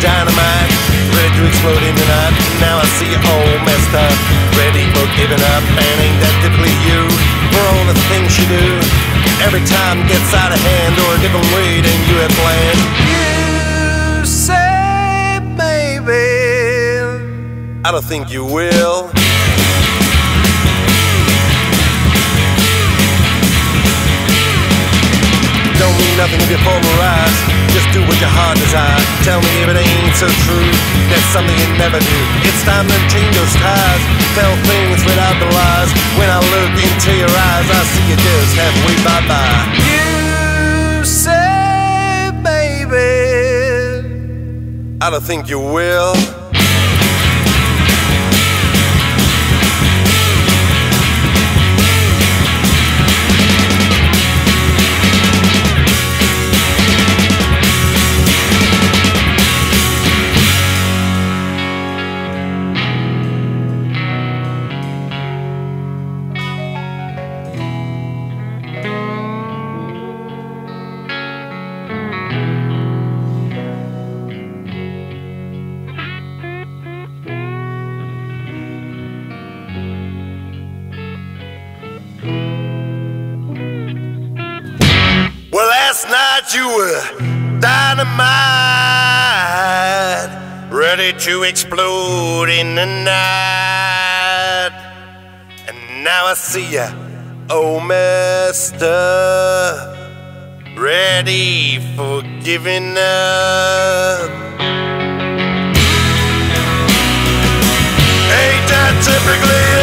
dynamite, ready to explode in the night. Now I see you all messed up, ready for giving up. And ain't that typically you for all the things you do? Every time gets out of hand or a different way than you had planned. You say maybe, I don't think you will. Don't mean nothing if you polarize. Tell me if it ain't so true. That's something you never do. It's time to change those ties. Tell things without the lies. When I look into your eyes, I see you just halfway bye bye. You say, baby, I don't think you will. you were dynamite, ready to explode in the night. And now I see you, oh mister, ready for giving up. Ain't that typically?